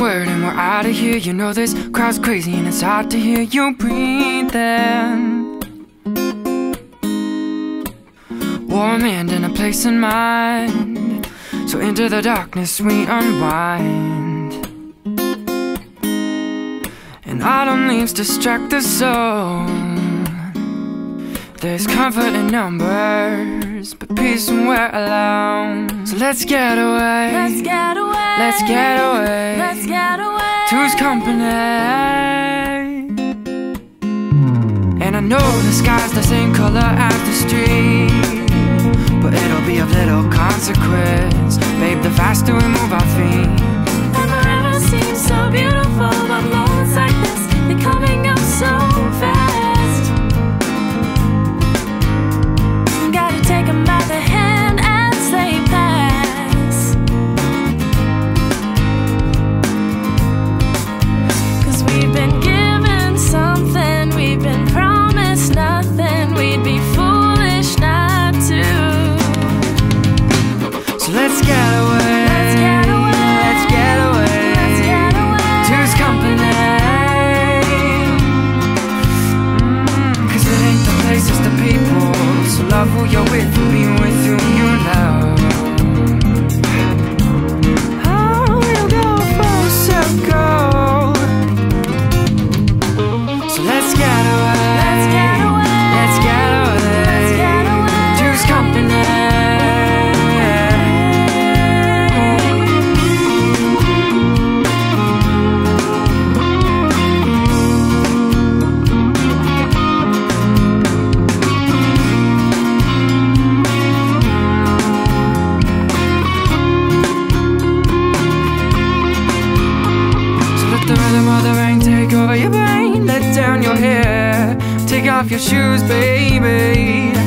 Word and we're out of here. You know this crowd's crazy and it's hard to hear you breathing. Warm hand and a place in mind. So into the darkness we unwind. And autumn leaves distract the soul. There's comfort in numbers, but peace when we're alone. So let's get away. Let's get away. Let's get away. Let's get away. Two's company. And I know the sky's the same color as the street. But it'll be of little consequence. Babe, the faster we move our feet. off your shoes, baby.